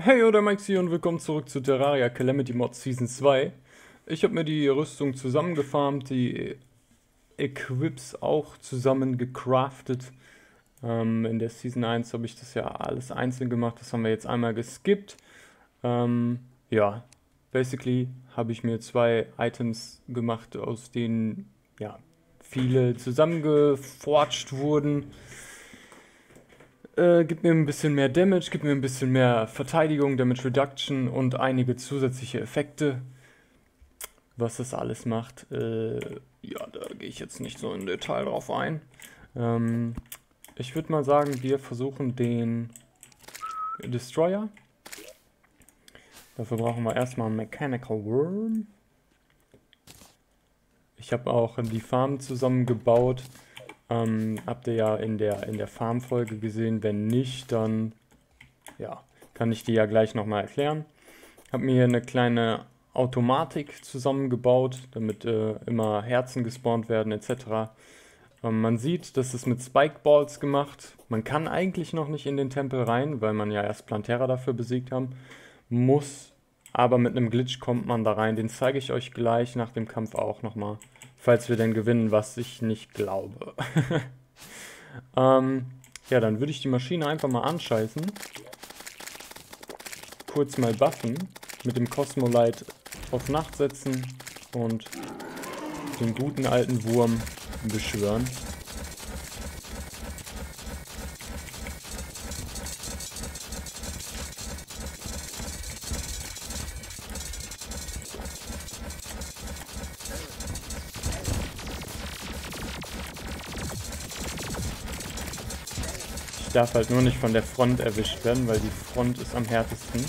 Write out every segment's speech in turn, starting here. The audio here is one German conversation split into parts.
Hey, oder Max hier und willkommen zurück zu Terraria Calamity Mod Season 2. Ich habe mir die Rüstung zusammengefarmt, die Equips auch zusammen gecraftet. Ähm, in der Season 1 habe ich das ja alles einzeln gemacht, das haben wir jetzt einmal geskippt. Ähm, ja, basically habe ich mir zwei Items gemacht, aus denen ja, viele zusammengeforged wurden. Äh, gibt mir ein bisschen mehr Damage, gibt mir ein bisschen mehr Verteidigung, Damage Reduction und einige zusätzliche Effekte. Was das alles macht, äh, ja, da gehe ich jetzt nicht so in Detail drauf ein. Ähm, ich würde mal sagen, wir versuchen den Destroyer. Dafür brauchen wir erstmal einen Mechanical Worm. Ich habe auch die Farm zusammengebaut. Ähm, habt ihr ja in der, in der Farm-Folge gesehen. Wenn nicht, dann ja, kann ich die ja gleich nochmal erklären. Habe mir hier eine kleine Automatik zusammengebaut, damit äh, immer Herzen gespawnt werden etc. Ähm, man sieht, das ist mit Spikeballs gemacht. Man kann eigentlich noch nicht in den Tempel rein, weil man ja erst Plantera dafür besiegt haben. Muss, aber mit einem Glitch kommt man da rein. Den zeige ich euch gleich nach dem Kampf auch nochmal. Falls wir denn gewinnen, was ich nicht glaube. ähm, ja, dann würde ich die Maschine einfach mal anscheißen. Kurz mal buffen. Mit dem Cosmolight auf Nacht setzen. Und den guten alten Wurm beschwören. Darf halt nur nicht von der Front erwischt werden, weil die Front ist am härtesten.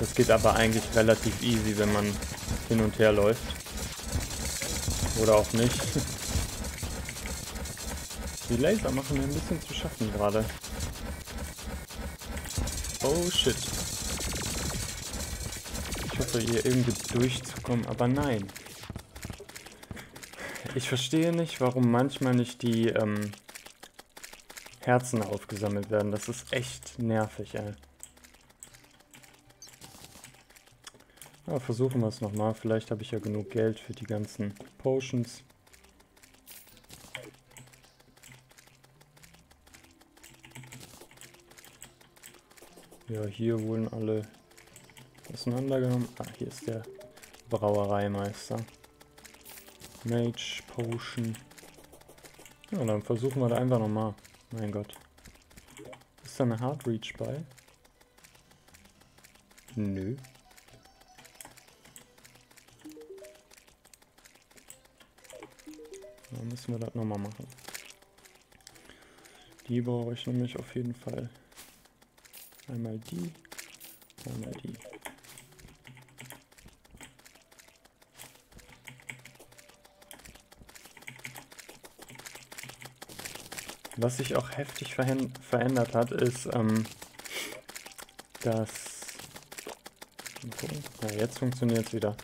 Das geht aber eigentlich relativ easy, wenn man hin und her läuft. Oder auch nicht. Die Laser machen mir ein bisschen zu schaffen gerade. Oh shit hoffe, hier irgendwie durchzukommen, aber nein. Ich verstehe nicht, warum manchmal nicht die ähm, Herzen aufgesammelt werden. Das ist echt nervig, ey. Ja, versuchen wir es nochmal. Vielleicht habe ich ja genug Geld für die ganzen Potions. Ja, hier wurden alle auseinandergenommen. Ah, hier ist der Brauereimeister. Mage Potion. Ja, dann versuchen wir da einfach nochmal. Mein Gott. Ist da eine Hard Reach bei? Nö. Dann müssen wir das nochmal machen. Die brauche ich nämlich auf jeden Fall. Einmal die, einmal die. Was sich auch heftig verändert hat, ist, ähm, dass... Ja, jetzt funktioniert es wieder.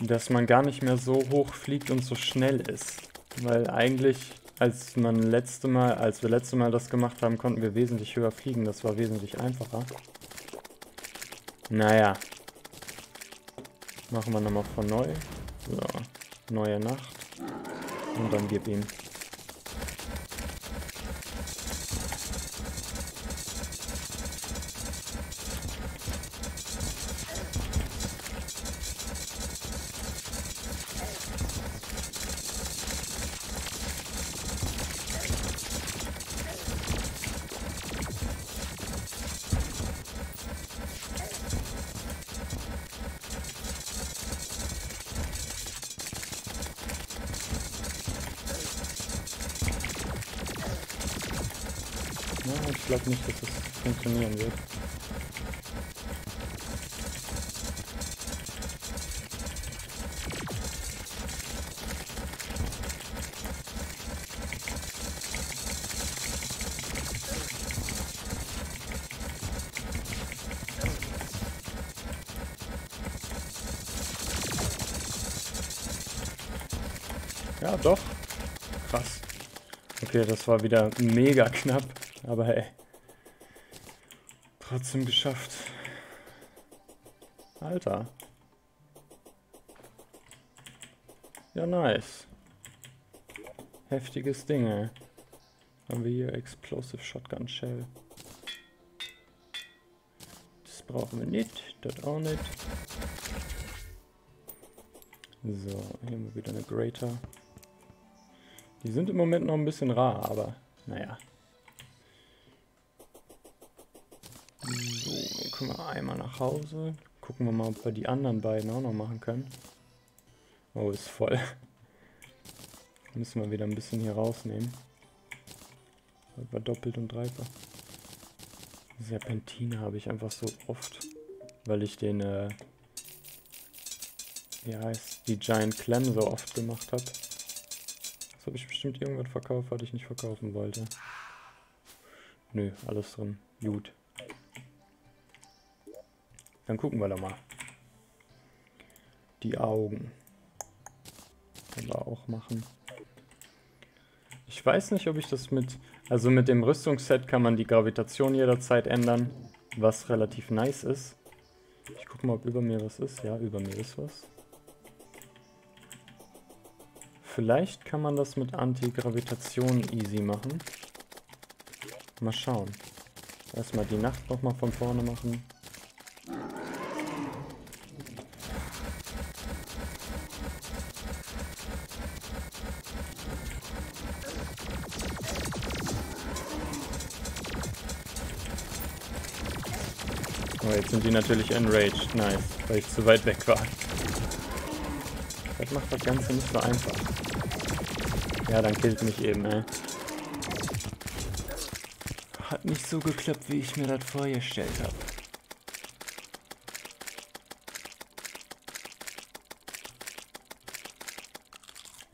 Dass man gar nicht mehr so hoch fliegt und so schnell ist. Weil eigentlich, als man letzte Mal, als wir letzte Mal das gemacht haben, konnten wir wesentlich höher fliegen. Das war wesentlich einfacher. Naja. Machen wir nochmal von neu. So, neue Nacht. Und dann gib ihm. Ja, ich glaube nicht, dass es das funktionieren wird. Ja, doch. Krass. Okay, das war wieder mega knapp. Aber hey. Trotzdem geschafft. Alter. Ja, nice. Heftiges Ding, ey. Haben wir hier Explosive Shotgun Shell. Das brauchen wir nicht. Das auch nicht. So, hier haben wir wieder eine Greater. Die sind im Moment noch ein bisschen rar, aber naja. Können wir einmal nach Hause. Gucken wir mal, ob wir die anderen beiden auch noch machen können. Oh, ist voll. Müssen wir wieder ein bisschen hier rausnehmen. War doppelt und dreifach. Serpentine habe ich einfach so oft, weil ich den, äh, wie heißt, die Giant Clem so oft gemacht habe. Das habe ich bestimmt irgendwas verkauft, was ich nicht verkaufen wollte. Nö, alles drin. Gut. Dann gucken wir da mal. Die Augen. Können wir auch machen. Ich weiß nicht, ob ich das mit... Also mit dem Rüstungsset kann man die Gravitation jederzeit ändern, was relativ nice ist. Ich gucke mal, ob über mir was ist. Ja, über mir ist was. Vielleicht kann man das mit Antigravitation easy machen. Mal schauen. Erstmal die Nacht nochmal von vorne machen. Jetzt sind die natürlich enraged. Nice, weil ich zu weit weg war. Das macht das Ganze nicht so einfach. Ja, dann killt mich eben, ey. Hat nicht so geklappt, wie ich mir das vorgestellt habe.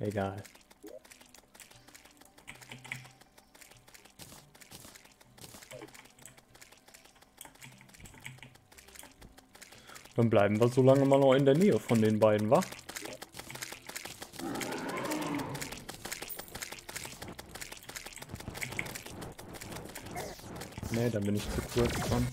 Egal. Dann bleiben wir so lange mal noch in der Nähe von den beiden, wa? Ne, dann bin ich zu kurz dran.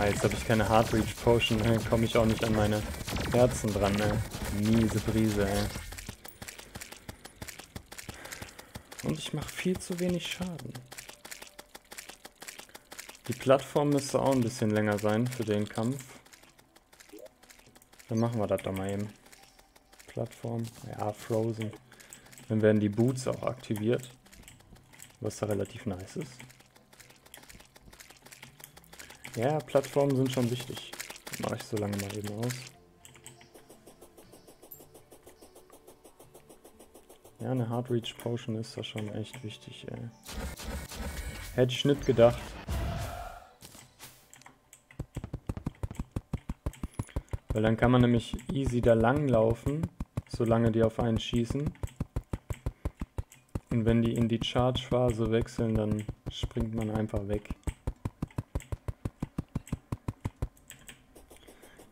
Ah, jetzt habe ich keine Hard Reach Potion, dann komme ich auch nicht an meine Herzen dran, ne? Miese Brise, ey. Und ich mache viel zu wenig Schaden. Die Plattform müsste auch ein bisschen länger sein für den Kampf. Dann machen wir das doch mal eben. Plattform, ja, Frozen. Dann werden die Boots auch aktiviert. Was da relativ nice ist. Ja, Plattformen sind schon wichtig. Mache ich so lange mal eben aus. Ja, eine Hard Reach Potion ist da schon echt wichtig, ey. Hätte ich nicht gedacht. Weil dann kann man nämlich easy da lang laufen, solange die auf einen schießen. Und wenn die in die Charge-Phase wechseln, dann springt man einfach weg.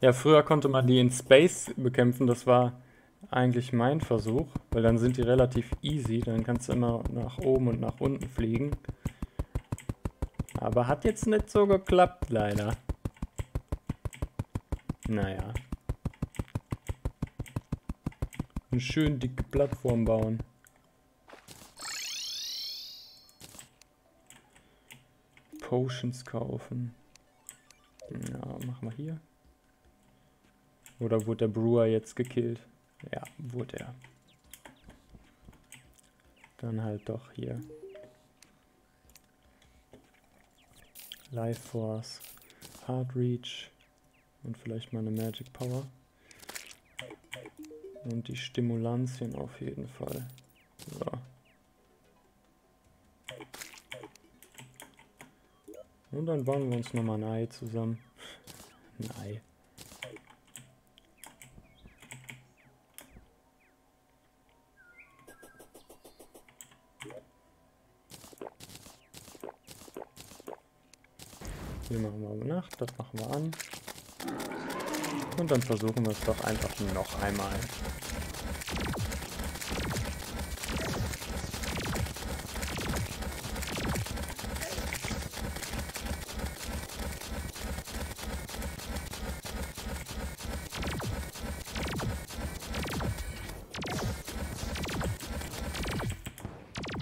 Ja, früher konnte man die in Space bekämpfen, das war eigentlich mein Versuch, weil dann sind die relativ easy, dann kannst du immer nach oben und nach unten fliegen. Aber hat jetzt nicht so geklappt, leider. Naja. Eine schön dicke Plattform bauen. Potions kaufen. Ja, machen wir hier. Oder wurde der Brewer jetzt gekillt? Ja, wurde er. Dann halt doch hier. Life Force, Heart Reach und vielleicht mal eine Magic Power. Und die Stimulanzien auf jeden Fall. So. Und dann bauen wir uns nochmal ein Ei zusammen. Ein Ei. Hier Nacht, das machen wir an. Und dann versuchen wir es doch einfach noch einmal.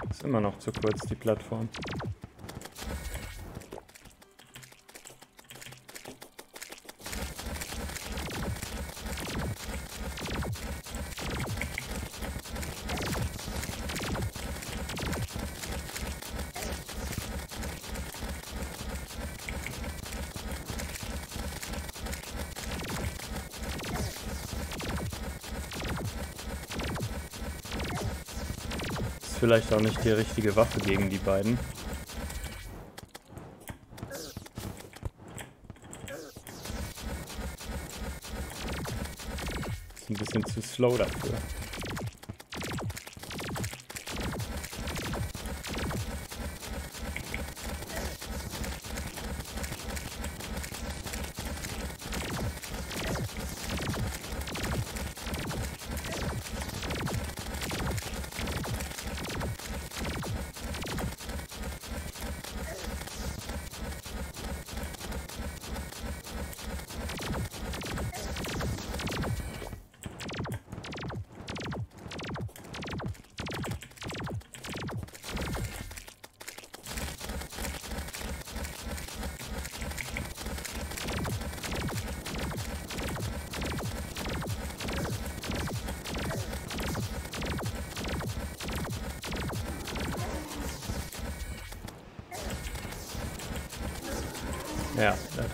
Ist immer noch zu kurz, die Plattform. Vielleicht auch nicht die richtige Waffe gegen die beiden. Ist ein bisschen zu slow dafür.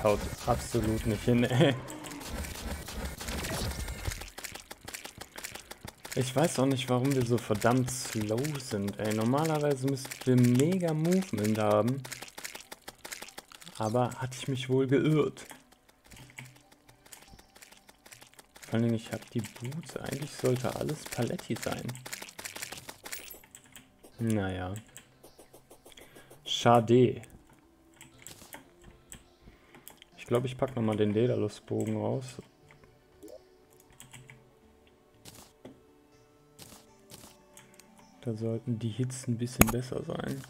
Haut absolut nicht hin, ey. Ich weiß auch nicht, warum wir so verdammt slow sind, ey. Normalerweise müssten wir mega Movement haben. Aber hatte ich mich wohl geirrt. Vor allem, ich habe die Boots. Eigentlich sollte alles Paletti sein. Naja. Schade. Glaube, ich packe nochmal den Daedalus-Bogen raus. Da sollten die Hits ein bisschen besser sein.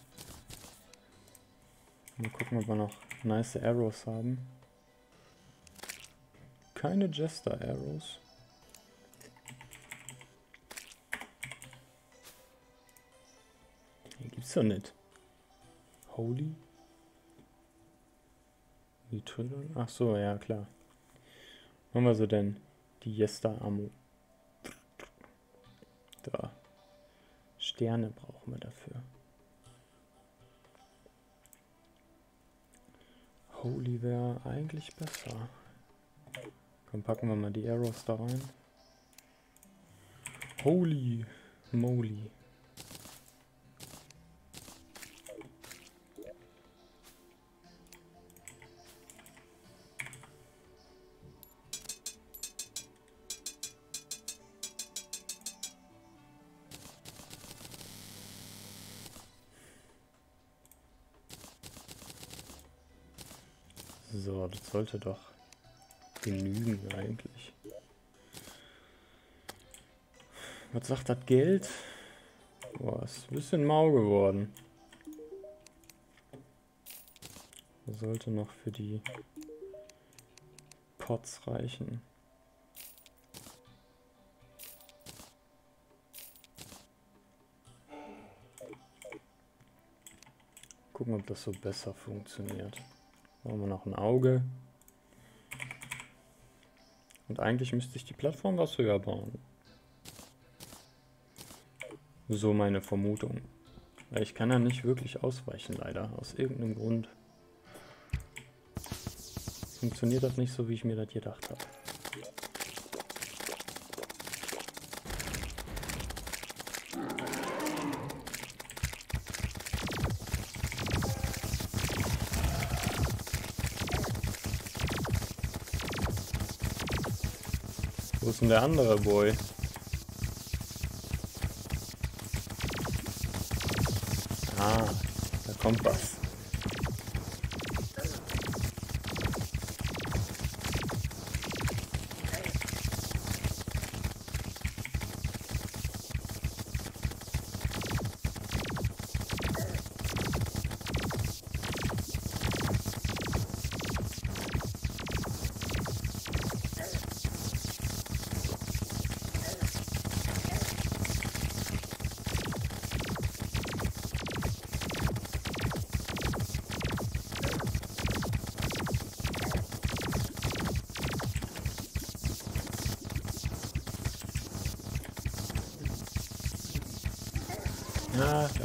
Mal gucken, ob wir noch nice Arrows haben. Keine Jester Arrows. Hier gibt's doch nicht. Holy die Trillern? Ach so, ja klar. Machen wir so denn? Die Jester Ammo. Da. Sterne brauchen wir dafür. Holy wäre eigentlich besser. Komm, packen wir mal die Arrows da rein. Holy moly. Sollte doch genügen eigentlich. Was sagt das Geld? Boah, ist ein bisschen mau geworden. Sollte noch für die Pots reichen. Gucken, ob das so besser funktioniert. Machen wir noch ein Auge. Und eigentlich müsste ich die Plattform was höher bauen. So meine Vermutung. Weil ich kann ja nicht wirklich ausweichen, leider. Aus irgendeinem Grund. funktioniert das nicht so, wie ich mir das gedacht habe. Wo ist denn der andere Boy? Ah, da kommt was.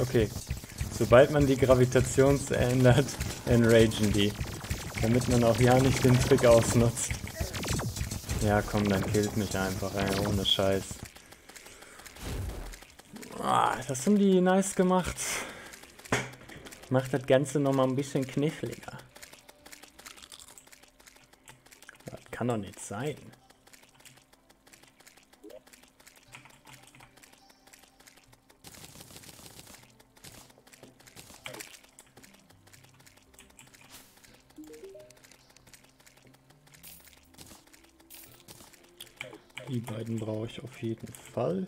Okay. Sobald man die Gravitation ändert, enragen die. Damit man auch ja nicht den Trick ausnutzt. Ja, komm, dann killt mich einfach, ey, ohne Scheiß. Ah, das haben die nice gemacht. Macht das Ganze nochmal ein bisschen kniffliger. Das kann doch nicht sein. Brauche ich auf jeden Fall.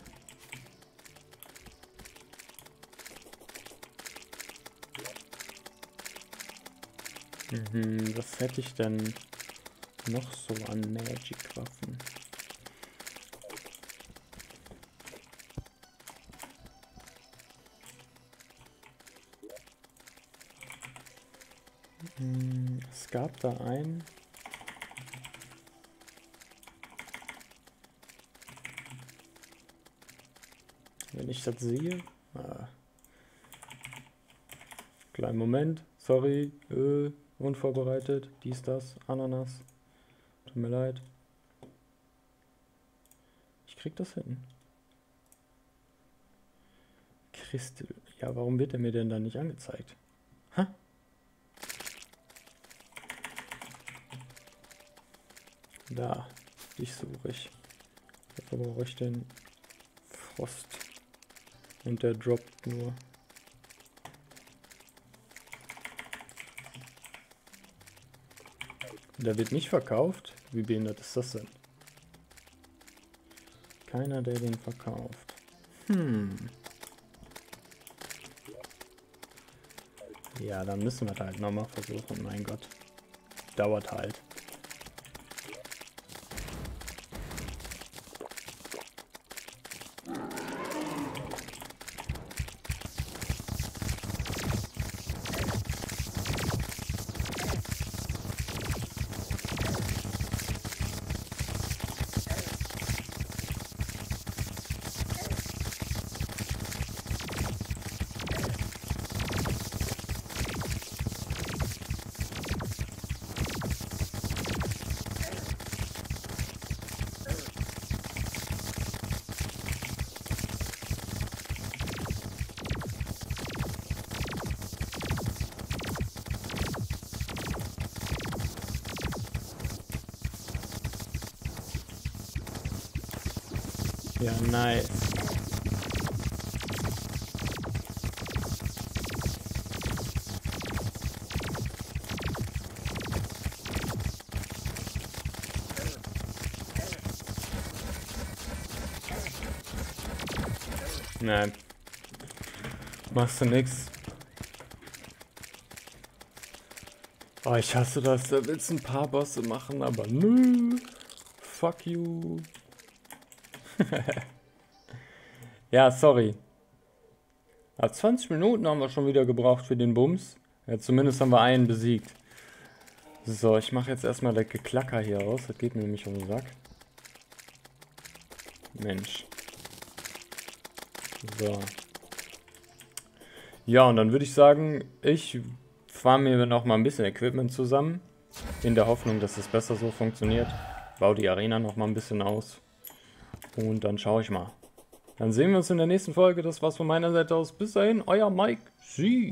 Mhm, was hätte ich denn noch so an Magic-Waffen? Mhm, es gab da einen. Wenn ich das sehe. Ah. Kleinen Moment. Sorry. Äh, unvorbereitet. Dies, das. Ananas. Tut mir leid. Ich krieg das hin. Christel. Ja, warum wird er mir denn da nicht angezeigt? Ha? Da. Dich suche ich. Dafür brauche ich den Frost. Und der droppt nur. Der wird nicht verkauft? Wie behindert ist das denn? Keiner, der den verkauft. Hm. Ja, dann müssen wir halt nochmal versuchen. Mein Gott. Dauert halt. Ja, nice. Nein. Machst du nix. Oh, ich hasse das. Da willst ein paar Bosse machen, aber nö. Fuck you. ja, sorry. Ja, 20 Minuten haben wir schon wieder gebraucht für den Bums. Ja, zumindest haben wir einen besiegt. So, ich mache jetzt erstmal das Geklacker hier aus. Das geht mir nämlich um den Sack. Mensch. So. Ja, und dann würde ich sagen, ich fahre mir noch mal ein bisschen Equipment zusammen. in der Hoffnung, dass es besser so funktioniert. Baue die Arena noch mal ein bisschen aus. Und dann schaue ich mal. Dann sehen wir uns in der nächsten Folge. Das war's von meiner Seite aus. Bis dahin, euer Mike. Sie.